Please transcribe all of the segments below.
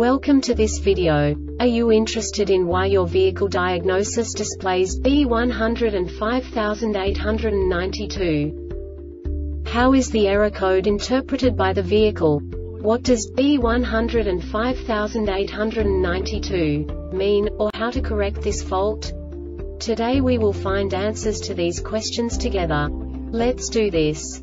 Welcome to this video. Are you interested in why your vehicle diagnosis displays B105892? How is the error code interpreted by the vehicle? What does B105892 mean, or how to correct this fault? Today we will find answers to these questions together. Let's do this.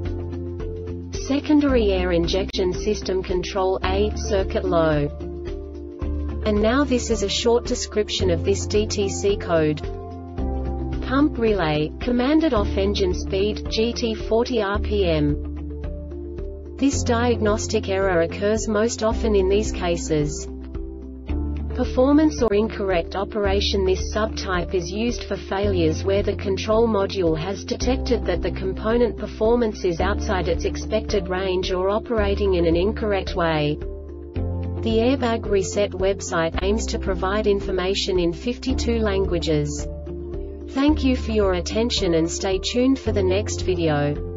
Secondary air injection system control A, circuit low. And now this is a short description of this DTC code. Pump relay, commanded off engine speed, GT 40 rpm. This diagnostic error occurs most often in these cases. Performance or incorrect operation This subtype is used for failures where the control module has detected that the component performance is outside its expected range or operating in an incorrect way. The Airbag Reset website aims to provide information in 52 languages. Thank you for your attention and stay tuned for the next video.